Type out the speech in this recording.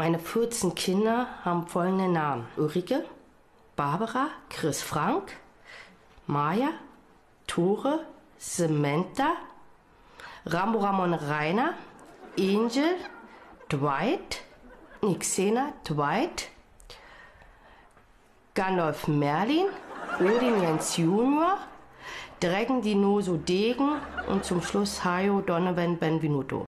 Meine 14 Kinder haben folgende Namen. Ulrike, Barbara, Chris Frank, Maja, Tore, Samantha, Rambo Ramon Rainer, Angel, Dwight, Nixena, Dwight, Gandalf Merlin, Odin Jens Junior, Dragon Dinoso Degen und zum Schluss Hayo Donovan Benvenuto.